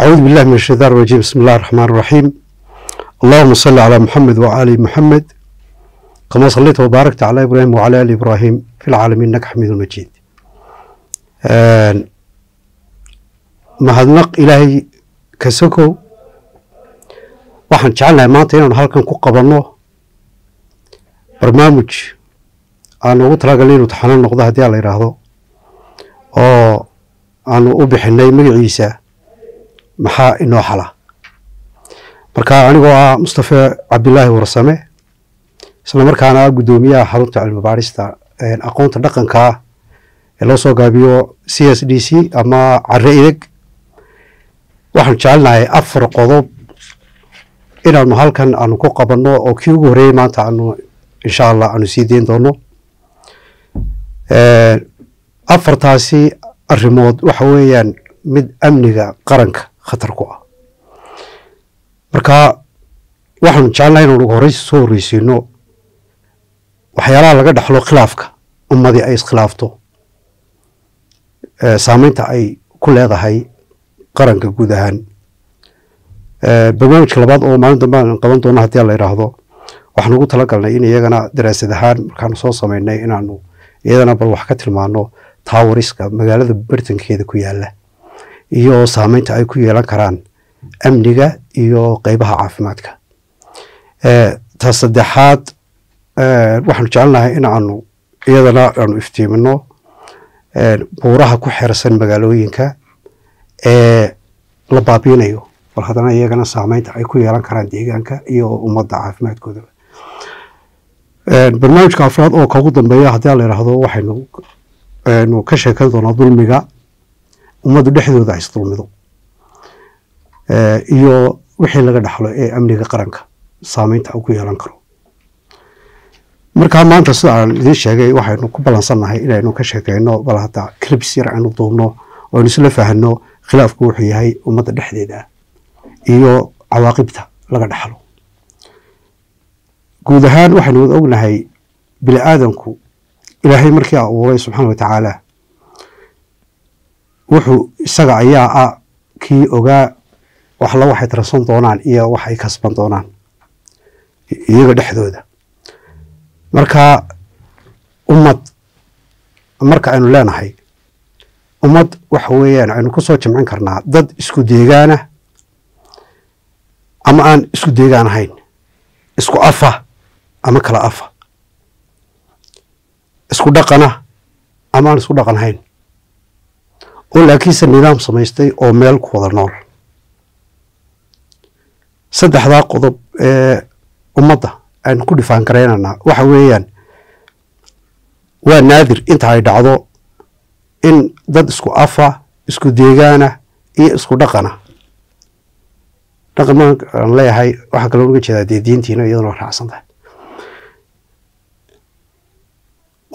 أعوذ بالله من الشيطان الرجيم بسم الله الرحمن الرحيم اللهم صل على محمد وآل محمد كما صليت وباركت على إبراهيم وعلى آل إبراهيم في العالمين إنك حميد مجيد mahadnaq ilaahay ka sokow waxaan jecelnahay maanta inaanu halkan ku qabanno barnaamij aanu ugu talagalnay inuu taxano noqdo haddii aan la yidhaahdo oo aanu u bixinay magaciisa maxaa inoo xala marka anigoo ah mustafe cabdilaahi warsame isla markaana ah guddoomiyaha xarunta cilmi baarista aqoonta dhaqanka ah ee loo soo gaabiyo c s d c ama care ideg waxaan jecelnahay afar qodob inaanu halkan aanu ku qabanno oo kii ugu horreeyey maanta aanu insha allah aanu sii deyn doono afartaasi arrimood waxa weeyaan mid amniga qaranka khatar ku ah. Marka waxaanu jecelnahay inaanu ugu horeysi soo horreysiino waxyaalaha laga dhexlo khilaafka ummadii ay iskhilaafto saameynta ay ku leedahay qaranka guud ahaan. Barnaamijka labaad oo maalin dambe aan qaban doono haddii la yidhaahdo waxaan ugu talagalnay in iyagana daraasad ahaan markaanu soo sameynay inaanu iyadana bal wax ka tilmaano taawariska magaalada bartankeeda ku yaalla iyo saameynta ay ku yeelan karaan amniga iyo qeybaha caafimaadka. Ta saddexaad waxaanu jecelnahay in aanu iyadana aanu iftiimino buuraha ku xersan magaalooyinka ee la baabiinayo bal haddana iyagana saameynta ay ku yeelan karaan deegaanka iyo ummadda caafimaadkoodaba barnaamijka afraad oo kaugu dambeeya haddii la yidhaahdo waxaynu nu ka sheekan doonaa dulmiga ummaddu dhexdooda isdulmido iyo wixii laga dhaxlo ee amniga qaranka saameynta uu ku yeelan karo. Markaa maanta sida aan idiin sheegay waxaynu ku ballansannahay inaynu ka sheekeyno bal hadda clibs yar aynu duubno oo aynu isla fahanno khilaafku wuxuu yahay ummadda dhexdeeda iyo cawaaqibta laga dhaxlo. Guud ahaan waxaynu wada ognahay bini aadamku ilaahay markii abuuray subxaana wa tacaala wuxuu isaga ayaa ah kii ogaa waxla waxay tarsan doonaan iyo wax ay kasban doonaan iyaga dhexdooda. Marka ummad marka aynu leenahay ummad waxa weeyaan aynu ku soo jamcin karnaa dad isku deegaana ama aan isku deegaan ahayn isku afa ama kala afa isku dhaqana ama aan isku dhaqan ahayn oo laakiinse nidaam samaystay oo meel ku wada nool. Saddexdaa qodob ee ummadda aynu ku dhifaan garaynanaa waxa weeyaan waa naadir inta ay dhacdo in dad isku afa isku deegaana iyo isku dhaqana. Dhaqan maan leeyahay waxaa kaloo uga jeedaa dee diintiina iyaduna raacsan tahay.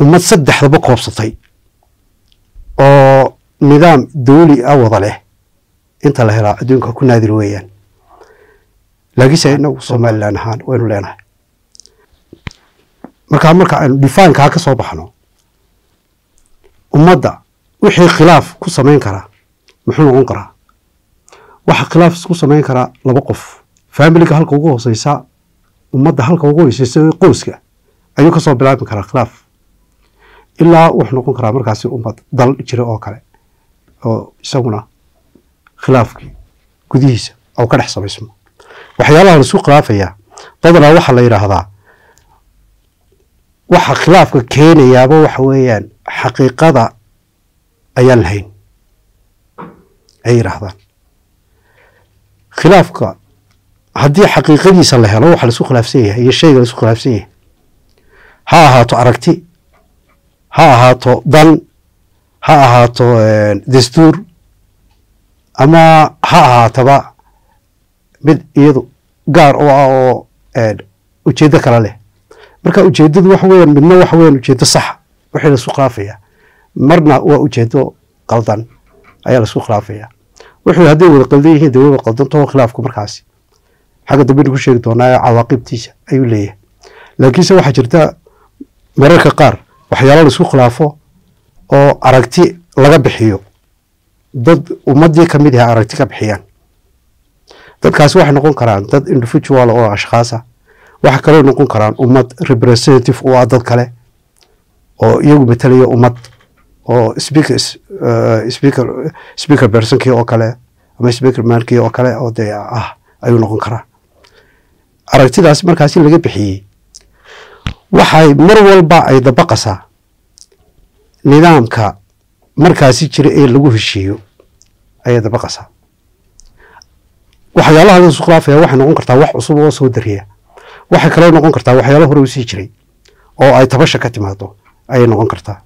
Ummad saddexdaba koobsatay oo nidaam dawli a wada leh. Inta la helaa adduunka ku naadir weeyaan. Laakiinse inagu somalilan ahaan waynu leenahay. Markaa marka aynu dhifaankaa ka soo baxno ummadda wixii khilaaf ku samayn karaa muxuu noqon karaa waxaa khilaaf isku samayn karaa laba qof. Faamiliga halka ugu hooseysa ummadda halka ugu hooseysa qoyska ayuu ka soo bilaabi karaa khilaaf. Ilaa wuxuu noqon karaa markaasi ummad dal jira oo kale oo isaguna khilaafkii gudihiisa ou ka dhex samaysmo waxyaalaha la isku khilaafayaa badanaa waxaa la yidhaahdaa waxa khilaafka keenayaaba waxa weeyaan xaqiiqada ayaan lahayn. Ay yidhaahdaan khilaafka haddii xaqiiqadiisa la helo waxa la isku khilaafsan yahay iyo shayga la isku khilaafsan yahay. Ha ahaato aragti ha ahaato dan ha ahaato dastuur ama ha ahaataba mid iyadu gaar oo ah oo ujeeddo kale leh. Marka ujeeddadu waxa midna waxa ujeeddo saxa wixii la isku khilaafaya marna waa ujeeddo qaldan ayaa la isku khilaafaya wuxuu hadday wada qaldan yihiin dee wada qaldanto khilaafku markaasi. Xagga dambeynu ku sheegi doonaa cawaaqibtiisa ayuu leeyahay. Laakiinse waxaa jirta mararka qaar waxyaalo la isku khilaafo oo aragti laga bixiyo. Dad ummadii ka mid ah aragti ka bixiyaan. Dadkaasi waxay noqon karaan dad individual oo ashkhaasa waxay kaloo noqon karaan ummad representative u ah dad kale oo iyagu matalaya ummad oo speaker speaker personkii oo kale ama speaker mankii oo kale oo dee ah ayuu noqon karaa. Aragtidaas markaasi laga bixiyey waxay mar walba ay dabaqasaa nidaamka markaasi jira ee lagu heshiiyo ayay dabaqasaa waxyaalaha la isu khilaafaya waxay noqon kartaa wax cusub oo soo dariya. Waxay kaloo noqon kartaa waxyaalo hore u sii jiray oo ay tabasha ka timaado ayay noqon kartaa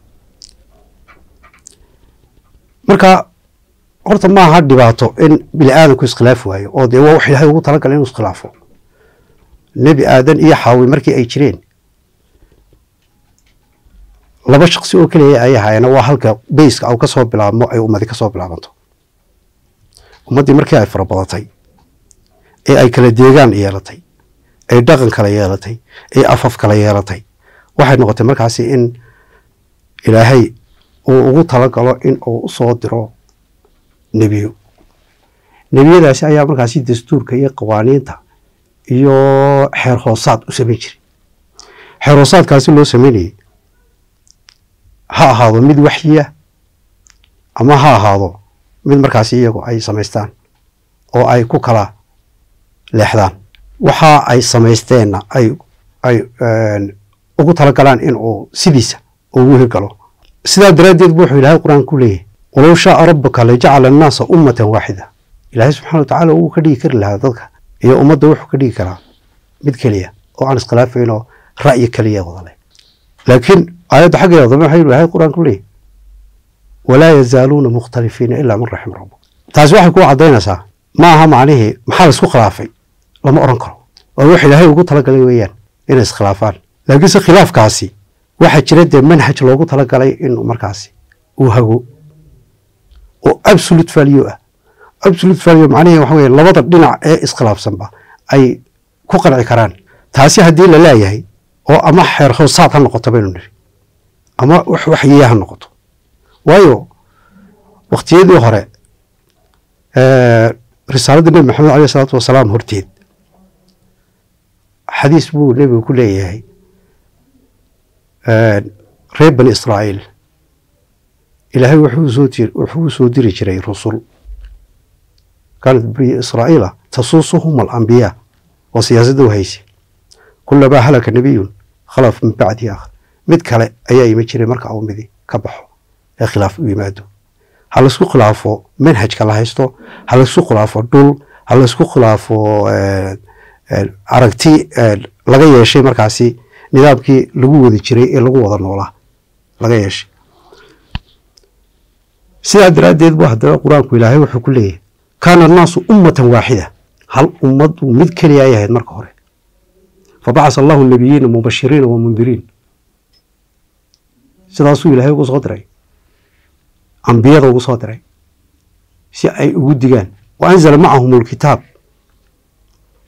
marka horta maaha dhibaato in bini aadamku iskhilaafi waayo oo dee waa wax ilaahay ugu talagalay inuu iskhilaafo nebi aadan iyo xaawi markii ay jireen laba shaqsi oo keliya ay ahaayeen waa halka bayska au ka soo bilaabmo ay ummadi ka soo bilaabanto. Ummaddii markii ay farabadatay ee ay kala deegaan yeelatay ay dhaqan kala yeelatay ee afaf kala yeelatay waxay noqotay markaasi in ilaahay uu ugu talagalo in uu u soo diro nebiyo. Nebiyadaasi ayaa markaasi dastuurka iyo qawaaniinta iyo xeer hoosaad u samayn jiray. Xeer hoosaadkaasi loo sameynayay ha ahaado mid waxyiya ama ha ahaado mid markaasi iyagu ay samaystaan oo ay ku kala leexdaan. Waxa ay samaysteenna ay ay ugu talagalaan in uu sidiisa ugu hirgalo. Sidaa daraaddeed bu wuxuu ilaahay qur'aan ku leeyahay walow shaaa rabuka lajacala annaasa ummatan waaxida. Ilaahay subxana wa tacala wuu ka dhigi kari lahaa dadka iyo ummadda wuxuu ka dhigi karaa mid keliya oo aan iskhilaafayn oo ra'yi keliya wadale laakiin aayadda xaggeeda dambe waxay ilaahay qur'aan ku leeyahy walaa yazaaluuna mukhtalifiina ilaa man raxima rabbuk taasi waxay kuu caddaynaysaa ma aha macnihii maxaa la isku khilaafay? Lama oran karo. Waa wax ilaahay ugu talagalay weeyaan inay iskhilaafaan laakiinse khilaafkaasi waxaa jira dee manhaj loogu talagalay inuu markaasi uu hago. Oo absolute value ah. Absolute value macnihii waxa weye labada dhinac ee iskhilaafsanba ay ku qanci karaan. Taasi haddii la leeyahay oo ama xeer hoosaad ha noqoto baynu niri ama wax waxyiya ha noqoto. Waayo waktiyadii hore risaaladda nebi maxamed aleyh isalaatu wasalaam horteed xadiis buu nebigu ku leeyahay reer bani israa'iil. Ilaahay wuxuu soo diri jiray rusul. Kaanat bani israa'iila tasuusuhum alambiyaa oo siyaasadda u hayse. Kulamaa halaka nebiyun khalaf min bacdi akhar mid kale ayaa iman jiray marka uu midi ka baxo ee khilaaf u yimaado. Ha la isku khilaafo manhajka la haysto ha la isku khilaafo dhul ha la isku khilaafo aragti laga yeeshay markaasi nidaamkii lagu wadi jiray ee lagu wada noolaa laga yeeshay. Sidaa daraaddeed bu haddaba qur'aanku ilaahay wuxuu ku leeyahay kaana annaasu ummatan waaxida. Hal ummaddu mid keliya ay ahayd marka hore. Fabacasa allahu nabiyiina mubashiriina wa mundiriin sidaasuu ilaahay ugu soo diray. Ambiyada ugu soo diray. Si ay ugu digaan. Wa anzala macahum alkitaab.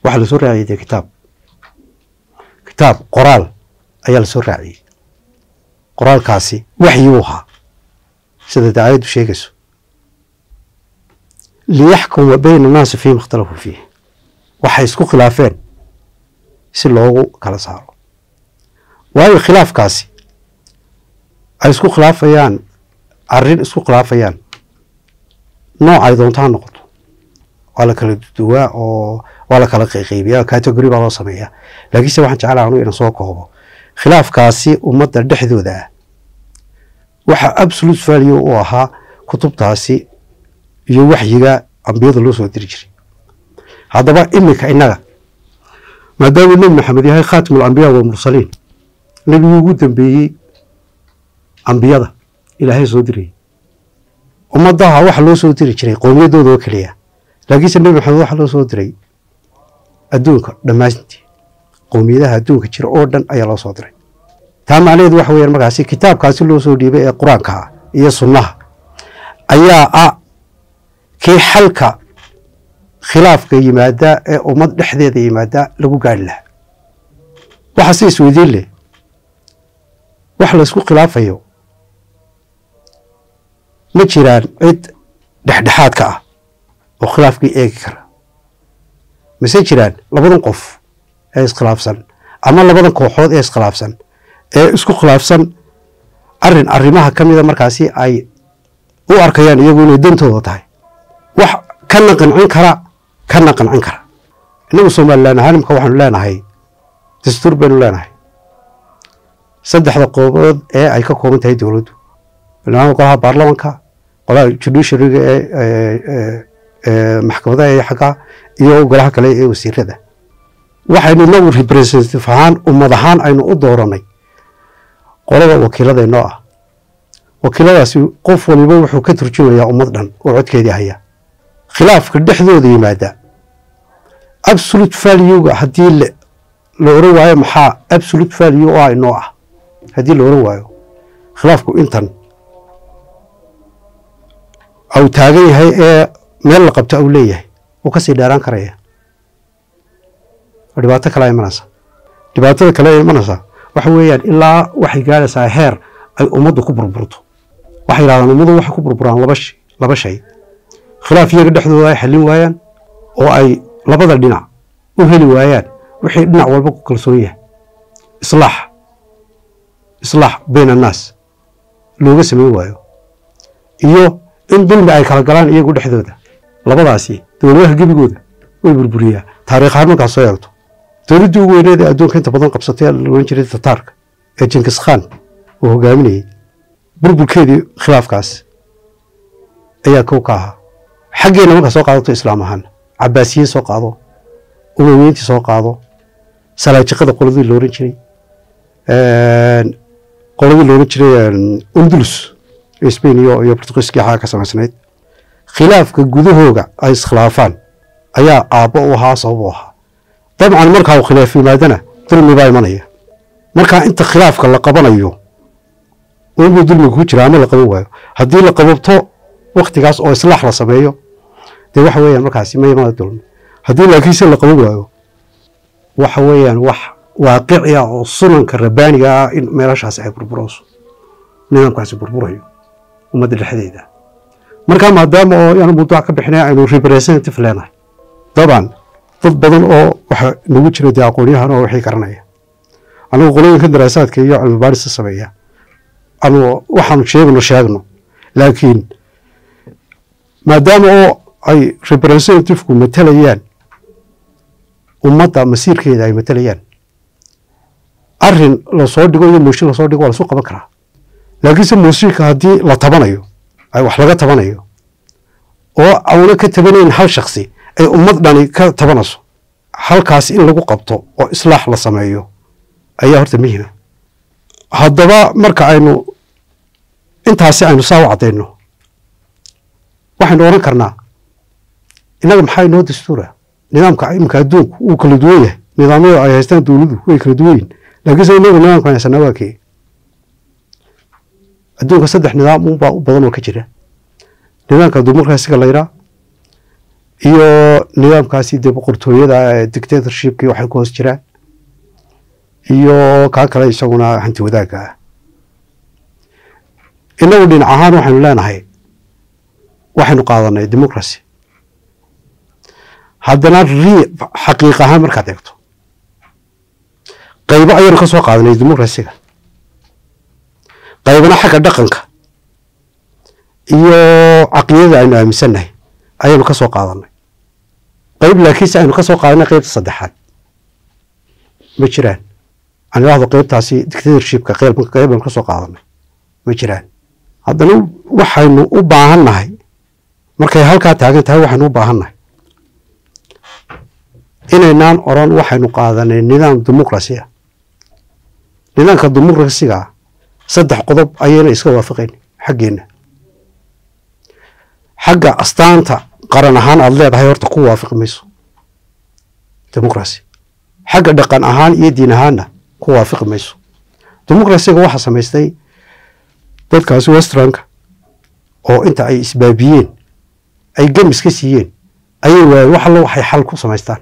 Waxaa la soo raaciyey dee kitaab. Kitaab qoraal ayaa la soo raaciyey. Qoraalkaasi waxyi u ahaa. Sida daayaddu sheegayso. Liyaxkuma bayna annaasi fiima ikhtalafuu fiih. Waxay isku khilaafeen si loogu kala saaro. Waayo khilaafkaasi ay isku khilaafayaan arrin isku khilaafayaan. Noocay doonto ha noqoto. Waa la kala duwaa oo waa la kala qayqaybiyaa category baa loo sameeyaa. Laakiinse waxaan jeclaa anu ina soo koobo. Khilaafkaasi ummadda dhexdooda ah. Waxaa absolute value u ahaa kutubtaasi iyo waxyiga ambiyada loo soo diri jiray. Haddaba iminka innaga maadaamuu nebi maxamed yahay khaatim alambiyaa walmursaliin nebigii ugu dambeeyey ambiyada ilaahay soo dirayay ummadaha waxa loo soo diri jiray qowmiyadooda oo keliya. Laakiinse nebi maxamed waxaa loo soo diray adduunka dhammaantii. Qowmiyadaha adduunka jira oo dhan ayaa loo soo diray. Taa macnaheedu waxa weyaan markaasi kitaabkaasi loo soo dhiibay ee qur'aanka iyo sunnaha ayaa ah kii xalka khilaafka yimaada ee ummad dhexdeeda yimaada lagu gaari lahaa. Waxa si isweydiin leh. Wax laysku khilaafayo ma jiraan cid dhexdhexaadka ah oo khilaafkii eegi kara. Mase jiraan labadan qof ee iskhilaafsan ama labadan kooxood ee iskhilaafsan ee isku khilaafsan arrin arrimaha ka mida markaasi ay u arkayaan iyagu inay dantooda tahay. Wax kana qancin kara kana qancin kara. Innagu somalilan ahaan imka waxaanu leenahay dastuur baynu leenahay. Saddexda qoobood ee ay ka kooban tahay dowladdu. Barnaamij golaha baarlamanka golaha judiciaryga ee maxkamadaha ee xagga iyo golaha kale ee wasiirada. Waxaynu inagu representative ahaan ummad ahaan aynu u dooranay. Qolada wakiiladeenoo ah. Wakiiladaasi qof waliba wuxuu ka turjumayaa ummad dhan oo codkeedii haya. Khilaafka dhexdooda yimaada. Absolute valuega haddii la oran waayo maxaa absolute value oo ah inoo ah? Haddii la oran waayo. Khilaafku intan au taagan yahay ee meel la qabto au leeyahay. Wuu ka sii dheeraan karaya dhibaato kale imanaysa dhibaatada kale imanaysa waxa weeyaan ilaa waxay gaaraysaa heer ay ummaddu ku burburto. Waxay yidhahdaan ummaddu waxay ku burburaan laba shay khilaaf iyaga dhexdooda ay xallin waayaan oo ay labada dhinac u heli waayaan wixii dhinac walba ku kalsoon yahay. Islaax. Islaax bayn annaas looga samayn waayo. Iyo in dulmi ay kala galaan iyagu dhexdooda. Labadaasi dowladaha gebigooda way burburiyaa taariikh ahaan markaad soo eegto. Dowladdii ugu weyneed ee adduunka inta badan qabsatay la ohan jiray tataarka ee jinkis khan uu hogaaminayey burburkeedii khilaafkaas ayaa kow ka ahaa. Xaggeena markaa soo qaadato islaam ahaan cabaasiyiin soo qaado umawiyiintii soo qaado salaajiqada qoladii la ohan jiray qoladii la ohan jiray undulus spain iyo portugiiskii xaga ka samaysnayd. Khilaafka gudahooga ay iskhilaafaan ayaa aabbo u ahaa sabab u ahaa. Dabcan markaa uu khilaaf yimaadana dulmi baa imanaya. Markaa inta khilaafka la qabanayo unbuu dulmiga ku jira ama la qaban waayo haddii la qababto waktigaas oo islaax la sameeyo dee waxa weeyaan markaasi ma imana dulmi. Haddii laakiinse la qaban waayo waxa weeyaan wax waaqici ah oo sunanka rabbaaniga ah in meelashaasi ay burburayso. Nidaamkaasi burburayo ummadda dhexdeeda. Markaa maadaama oo yaanu mawduuc ka bixinay aynu representative leenahay. Dabcan dad badan oo waxa nagu jira dee aqoonyahan oo waxay garanaya. Anagu qolooyinka daraasaadka iyo cilmi baarista sameeya. Anu waxaanu sheegno sheegno. Laakiin maadaama oo ay representativku matalayaan ummadda masiirkeeda ay matalayaan arrin la soo dhigo iyo mooshin la soo dhigo waa lasu qaban karaa laakiinse mooshinka haddii la tabanayo ay wax laga tabanayo oo auna ka tabanayn hal shaksi ay ummad dhani ka tabanayso halkaas in lagu qabto oo islaax la sameeyo ayaa horta muhima haddaba marka aynu intaasi aynu saa u caddayno waxaynu odhan karnaa innaga maxaa inoo dastuura nidaamka iminka adduunku wuu kala duwan yahay nidaamyada ay haystaan dowladdu way kala duwan yihiin laakiinse inagu nidaamka haysanaa waa kee adduunka saddex nidaam unbaa u badan oo ka jira. Nidaamka dimuqrasiga layraa iyo nidaamkaasi dee boqortooyada dictatorshipkii waxay ku hoos jiraan. Iyo kaa kale isaguna hanti wadaagga ah. Inagu dhinac ahaan waxaynu leenahay waxaynu qaadanay democracy. Haddana xaqiiq ahaan markaad eegto qaybo ayaynu ka soo qaadanay democracyga qaybana xagga dhaqanka iyo caqiyada aynu aaminsannahay ayaynu ka soo qaadanay qayb laakiinse aynu ka soo qaadanay qaybta saddexaad. Ma jiraan. Aan idhaahdo qaybtaasi dictatorshipka qaybaynu ka soo qaadanay ma jiraan. Haddana waxaynu u baahan nahay markay halkaa taagan tahay waxaynu u baahan nahay inaynaan oran waxaynu qaadanay nidaam dimuqrasi ah nidaamka dimuqrasiga ah saddex qodob ayayna iska waafaqayn xaggeenna xagga astaanta qaran ahaan aada leedahay horta ku waafaqi mayso. Dimuqrasi xagga dhaqan ahaan iyo diin ahaanna ku waafaqi mayso. Dimuqrasiga waxaa samaystay dadkaasi westranka oo inta ay isbaabiyeen ay gamis ka siiyeen ayay waayeen wax allo waxay xal ku samaystaan.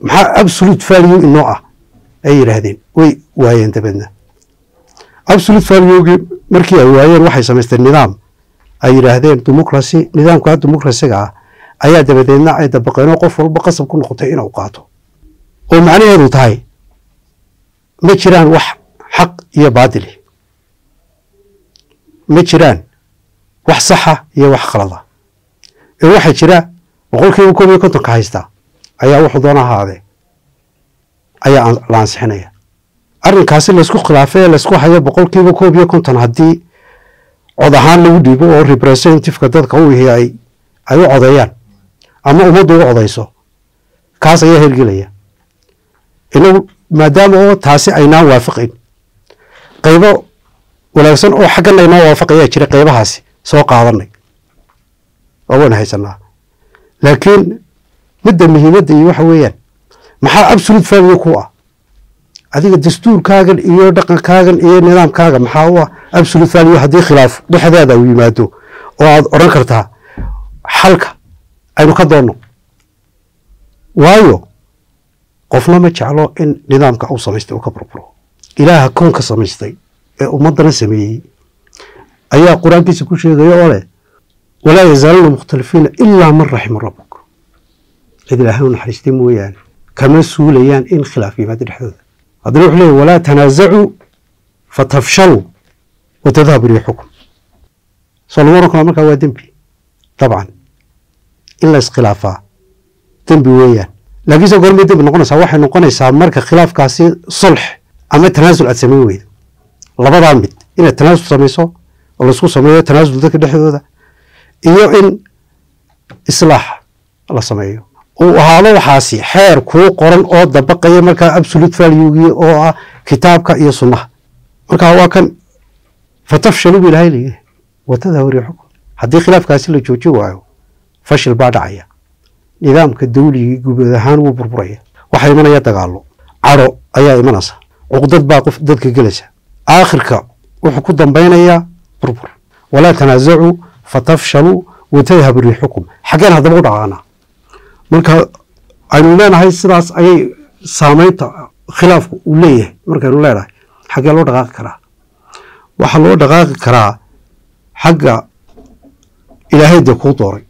Maxaa absolute value inoo ah ay yidhaahdeen. Way waayeen dabeedna absolute valuegi markii ay waayeen waxay samaysteen nidaam. Ay yidhaahdeen dimuqrasi nidaamka dimuqrasiga ah ayaa dabadeedna ay dabaqeenoo qof walba qasab ku noqotay inuu qaato. Oo macnaheedu tahay ma jiraan wax xaq iyo baadili ma jiraan wax saxa iyo wax khalada ee waxaa jira boqolkiiba koob iyo kontonka haystaa ayaa wuxuu doona ahaadee ayaa la ansixinaya arrinkaasi laysku khilaafay ee laysku hayo boqolkiiba koob iyo konton. Haddii cod ahaan lagu dhiibo oo representativeka dadka u ihi ay ay u codeeyaan ama ummaddu u codayso kaas ayaa hergelaya inagu maadaama oo taasi aynaan waafaqayn qaybo wanaagsan oo xaggana inoo waafaqayaa jira qaybahaasi soo qaadanay oo wayna haysanaa. Laakiin midda muhiimadda iyo waxa weeyaan maxaa absolute value ku ah adiga dastuurkaagan iyo dhaqankaagan iyo nidaamkaaga maxaa u ah absolute value haddii khilaaf dhexdeeda uu yimaado oo aad odhan kartaa xalka aynu ka doonno. Waayo qofna ma jeclo in nidaamka uu samaystay uu ka burburo. Ilaaha koonka samaystay ee ummaddana sameeyey ayaa qur'aankiisa ku sheegaya oo leh walaa yazaaluuna mukhtalifiina ilaa man raxima rabbuk. Cid ilaahay u naxariistay mooyaane kama suulayaan in khilaaf yimaado dhexdooda haddana wuxuu leeyahy walaa tanaasacuu fatafshaluu watadhabu riixukum soo lama markaa waa dembi dabcan in la iskhilaafaa. Dembi weeyaan. Laakiinse goormay dembi noqonaysaa waxay noqonaysaa marka khilaafkaasi sulx ama tanaasul aad samayn weydo labadaa mid inaad tanaasul samayso oo la isku sameeyo tanaasul dadka dhexdooda iyo in islaax la sameeyo uu ahaado waxaasi xeer kuu qoran oo dabaqaya markaa absolute valuegii oo ah kitaabka iyo sunnaha. Markaa waa kan fatafshalu bu ilahay leeyahay. Watadhabu riixukum haddii khilaafkaasi la joojin waayo fashil baa dhacaya. Nidaamka dawligii gubeed ahaan wuu burburaya. Waxaa imanaya dagaalo cadho ayaa imanaysa. Cuqdad baa qof dadka gelaysa. Aakhirka wuxuu ku dambaynayaa burbur. Walaa tanaasacuu fatafshaluu watadhabu riixukum. Xaggeen haddaba u dhaqaanaa marka aynu leenahay sidaas ayay saameynta khilaafku uu leeyahay. Markaynu leenahay xaggee loo dhaqaaqi karaa. Waxaa loo dhaqaaqi karaa xagga ilaahay dee kuu dooray.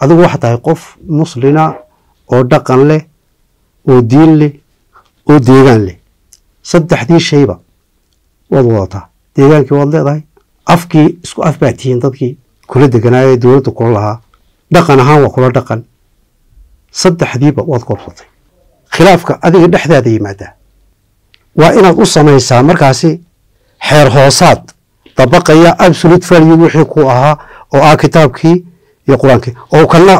Adigu waxaa tahay qof muslina oo dhaqan leh oo diin leh oo deegaan leh. Saddexdii shayba waad wadataa. Deegaankii waad leedahay afkii isku af baa tihiin dadkii kula deganaayee dowladda kula lahaa. Dhaqan ahaan waa kula dhaqan saddexdiiba waad koobsatay khilaafka adiga dhexdaada yimaadaa. Waa inaad u samaysaa markaasi xeer hoosaad dabaqaya absolute value wixii ku ahaa oo ah kitaabkii iyo qur'aankii oo kana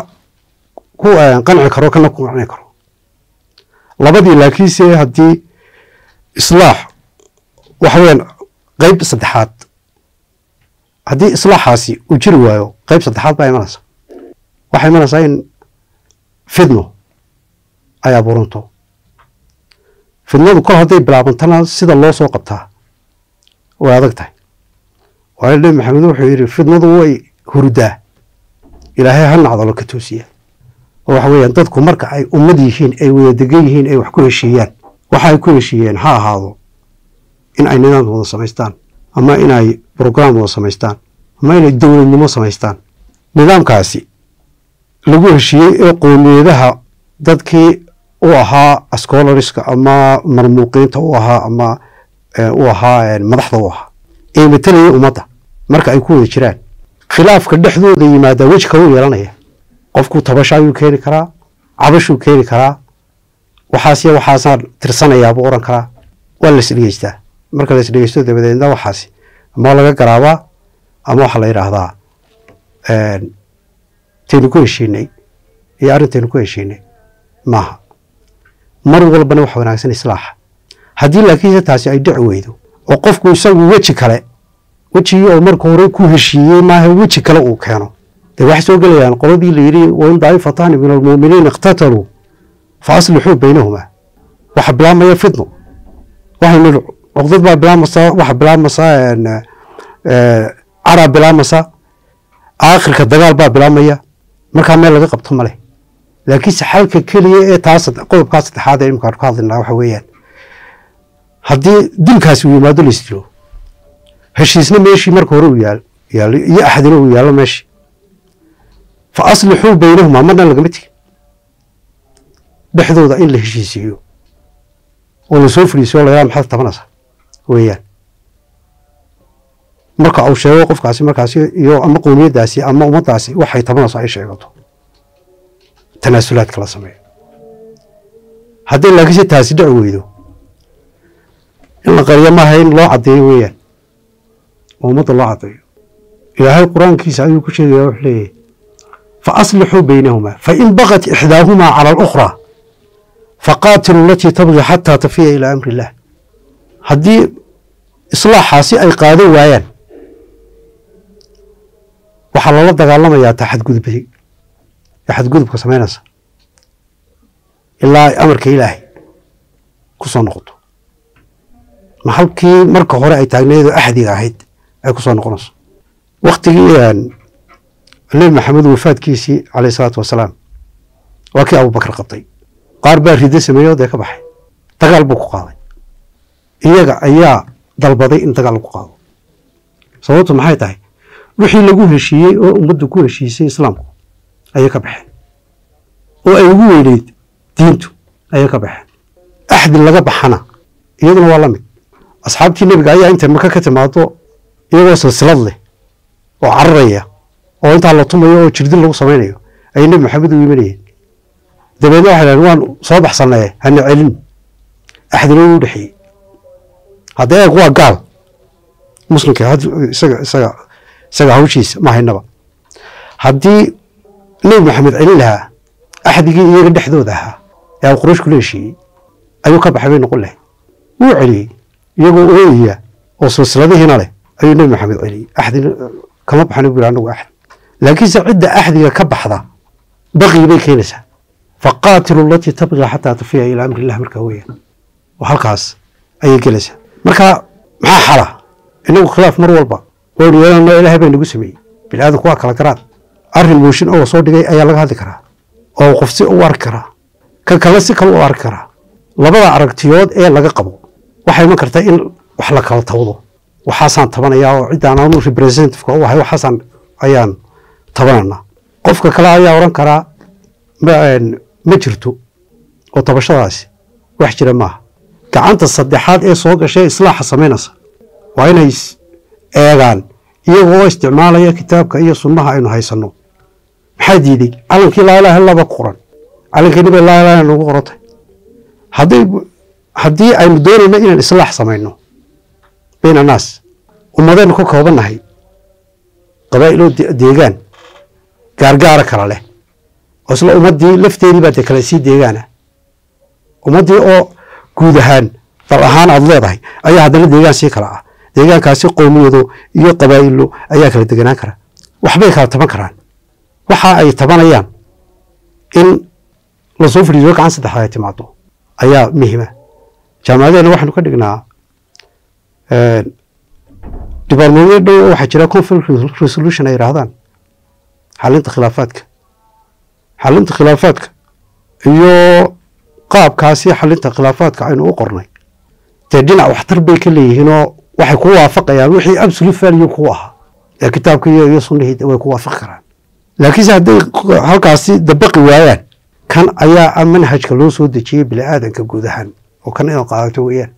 ku qanci karo kana ku qanci karo. Labadii laakiinse haddii islaax waxa weyaan qeyb saddexaad. Haddii islaaxaasi uu jiri waayo qeyb saddexaad baa imanaysa. Waxaa imanaysaa in fidno ay abuuranto fidnadu kol hadday bilaabantana sida loo soo qabtaa way adag tahay waayo nebi maxamed wuxuu yidhi fidnadu way hurdaa. Ilaahay ha nacdalo ka toosiya oo waxa weeyaan dadku marka ay ummad yihiin ay wada degan yihiin ay wax ku heshiiyaan waxa ay ku heshiiyeen ha ahaado in ay nidaam wada samaystaan ama inay brogram wada samaystaan ama inay dowladnimo samaystaan. Nidaamkaasi lagu heshiiyey ee qoomiyadaha dadkii u ahaa scholariska ama marmuuqiinta u ahaa ama u ahaa madaxda u ahaa ee matelaya ummadda marka ay ku wada jiraan khilaafka dhexdooda yimaadaa weji kaluu yeelanaya. Qofku tabasho ayuu keeni karaa cabashuu keeni karaa waxaas waxaasaan tirsanayaabuu oran karaa. Waa la isdhegeystaa. Marka la isdhegeysto dabadeedna waxaasi ama laga garaabaa ama waxaa la yidhaahdaa taynu ku heshiinay iyo arrintaynu ku heshiinay maaha. Mar walbana wax wanaagsan islaaxa haddii laakiinse taasi ay dhici weydo oo qofku isagu weji kale wejigii oo marka hore ku heshiiyey maaha weji kale uu keeno. Dee waxay soo gelayaan qoladii la yidhi wain daa'ifatani min almuuminiina iqtataluu fa aslixuu baynahumaa waxa bilaabmaya fidno waxaynu cuqdad baa bilaabmaysaa waxa bilaabmaysaa caraa bilaabmaysaa aakhirka dagaal baa bilaabmaya markaa meel laga qabto male laakiinse xalka keliya ee taas qodobkaa saddexaad ee imikaanu ka hadlaynaa waxa weeyaan haddii dilkaasi uu yimaado la isdilo heshiisna meeshii marka hore uu yaal yaalo iyo axdina uu yaallo meeshii. Fa aslixuu baynahumaa marna lagama tegin dhexdooda in la heshiisiiyo oo la soo fadhiisiyo o layaa maxaad tabanaysaa? Weeyaan marka uu sheego qofkaasi markaasi iyo ama qowmiyaddaasi ama ummaddaasi waxay tabanayso ay sheegato. Tanaasulaadka la sameeyo. Haddii laakiinse taasi dhici weydo in la qariyo maaha in loo caddeeyo weeyaan. Oo ummadda loo caddeeyo. Ilaahay qur'aankiisa ayuu ku sheegaya wuxuu leeyahay fa aslixuu baynahumaa fain bagat ixdaahumaa cala alukhraa faqaatiluu alatii tabqi xataa tafiya ilaa amri illah haddii islaaxaasi ay qaadan waayaan waxaa loola dagaalamayaa taa xadgudubay xadgudubka samaynaysa ilaa amarka ilaahay ku soo noqoto. Ma halkii marka hore ay taagneedo axdiga ahayd ay ku soo noqonayso. Waktigii nebi maxamed wafaadkiisii caleyh isalaatu wasalaam waa kii abubakar qabtay. Qaar baa rido sameeyo dee ka baxay. Dagaal buu ku qaaday. Iyaga ayaa dalbaday in dagaal lagu qaado. Sababtu maxay tahay wixii lagu heshiiyey oo ummaddu ku heshiisay islaamku ayay ka baxeen. Oo ay ugu weyneyd diintu ayay ka baxeen. Axdi laga baxana iyaduna waa la mid. Asxaabtii nebiga ayaa intay maka ka timaado iyagoo silsilad leh oo cararaya oo intaa la tumayo oo jirdin lagu samaynayo ayay nebi maxamed u imanayeen dabeedna waxay dhahen waan soo baxsanaye hana celin. Axdina uu dhexeeyey. Hadda eeg waa gaal muslimka isaga isaga isaga hawshiisa ma haynaba. Haddii nebi maxamed celin lahaa axdigii iyaga dhexdooda ahaa ee aan quraysh kula heshiiyey ayuu ka baxay bay noqon lahay wuu celiyey iyagoo ooyaya oo silsiladihiina leh ayuu nebi maxamed celiyey. Axdina kama baxan bu anagu axd laakiinse cidda axdiga ka baxda baqii bay keenaysaa. Faqaatilu alatii tabqi xataa tafiya ilaa amri illah markaa weeyaan. Oo halkaas ayay gelaysaa. Marka maxaa xala? Inagu khilaaf mar walba waynu yeelano ilaahay baa nagu sameeyey. Bini aadamku waa kala garaad. Arrin mooshin oo soo dhigay ayaa laga hadli karaa. Oo qof si u arki karaa. Kan kale si kale u arki karaa. Labada aragtiyood ee laga qabo. Waxay iman kartaa in wax la kala tawdo waxaasaan tabanayaa oo ciddaan anu representativeka u ahay waxaasaan ayaan tabananaa qofka kale ayaa odhan karaa ma jirto oo tabashadaasi wax jira maaha. Gacanta saddexaad ee soo gashay islaaxa samaynaysa. Waa inay eegaan iyagoo isticmaalaya kitaabka iyo sunnaha aynu haysanno maxaa diiday? Calankii laa ilaha illaba ku qoran. Laa ilaha nagu qorantay hadday haddii aynu doonayno inaan islaax samayno bayn annaas ummadaynu ka koobannahay qabaa'iloo deegaan gaargaara kala leh oo isla ummaddii lafteedii baa dee kale sii deegaana. Ummaddii oo guud ahaan dal ahaan aada leedahay ayaa haddana deegaan sii kala ah deegaankaasi qowmiyado iyo qabaa'ilo ayaa kala deganaan kara. Waxbay kala taban karaan. Waxa ay tabanayaan in la soo fadhiiso gacan saddexaad ay timaado ayaa muhima jaamacadeena waxaynu ka dhignaa dibaarmoodyo dhow waxaa jira conflict resolution ay yidhaahdaan xalinta khilaafaadka. Xalinta khilaafaadka iyo qaabkaasi xalinta khilaafaadka aynu u qornay. Dee dhinac waxtar bay ka leeyihiinoo waxay ku waafaqayaan wixii absolute value ku ahaa ee kitaabka iyo sunnihii way ku waafaqi karaan. Laakiinse hadday halkaasi dabaqi waayaan kan ayaa manhajka loo soo dejiyey bini aadanka guud ahaan oo kan inaad qaadato weeyaan.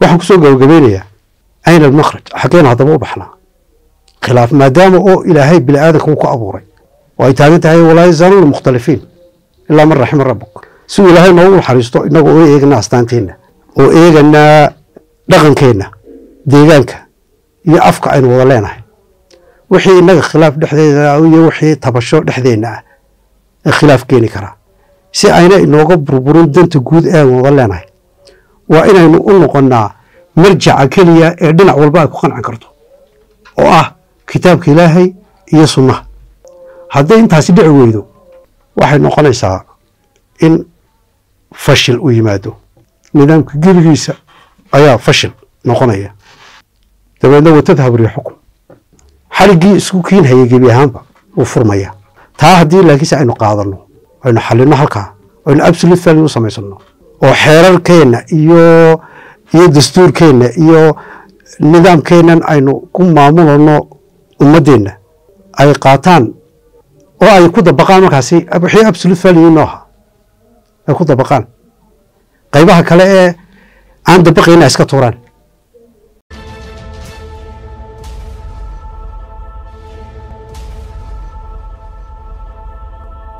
Waxaan ku soo gabagabeynayaa ayna almakhraj xaggeen haddaba u baxnaa. Khilaaf maadaama oo ilaahay bini aadanka uu ku abuuray oo ay taagan tahay walaa yazaaluuna mukhtalifiin ilaa man raxima rabbuk. Si ilaahay noogu naxariisto inagoo oo eegana astaanteenna oo eeganaa dhaqankeenna deegaanka iyo afka aynu wada leenahay. Wixii inaga khilaaf dhexdeeda iyo wixii tabasho dhexdeenna ah ee khilaaf keeni karaa si ayna inooga burburin danta guud ee aynu wada leenahay waa inaynu u noqonnaa marjaca keliya ee dhinac walba ay ku qanci karto oo ah kitaabka ilaahay iyo sunnaha. Hadday intaasi dhici weydo waxay noqonaysaa in fashil u yimaado. Nidaamka gebigiisa ayaa fashil noqonaya dabeedna watadhab riixukum xaliggii isku kiinhaya gebi ahaanba wuu furmaya. Taa haddii laakiinse aynu qaadanno aynu xalino halkaa aynu absolute value u samaysano oo xeerarkeenna iyo iyo dastuurkeenna iyo nidaamkeennan aynu ku maamulano ummaddeenna ay qaataan oo ay ku dabaqaan markaasi wixii absolute value nooha ay ku dabaqaan. Qaybaha kale ee aan dabaqayna iska tuuraan